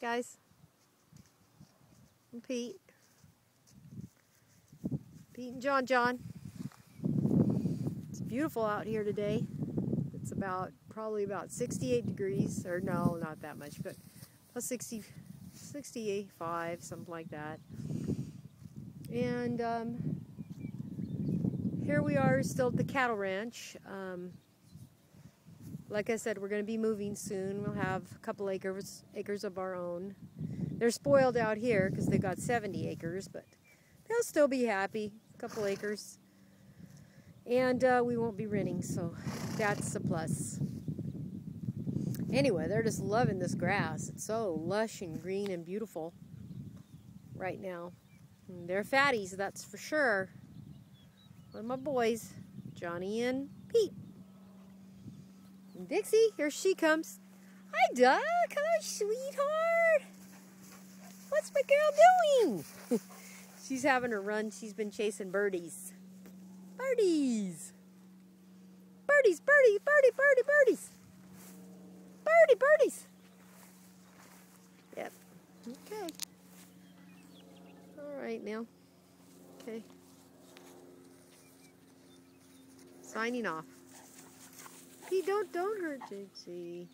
guys. And Pete. Pete and John John. It's beautiful out here today. It's about, probably about 68 degrees, or no, not that much, but about 60, 65, something like that. And um, here we are still at the cattle ranch. Um, like I said, we're going to be moving soon. We'll have a couple acres acres of our own. They're spoiled out here because they've got 70 acres, but they'll still be happy. A couple acres. And uh, we won't be renting, so that's a plus. Anyway, they're just loving this grass. It's so lush and green and beautiful right now. And they're fatties, that's for sure. One of my boys, Johnney and Pete. Dixie, here she comes. Hi, Duck. Hello, sweetheart. What's my girl doing? She's having a run. She's been chasing birdies. Birdies. Birdies, birdie, birdie, birdie, birdies. Birdie, birdies. Yep. Okay. All right now. Okay. Signing off. He don't don't hurt Dixie.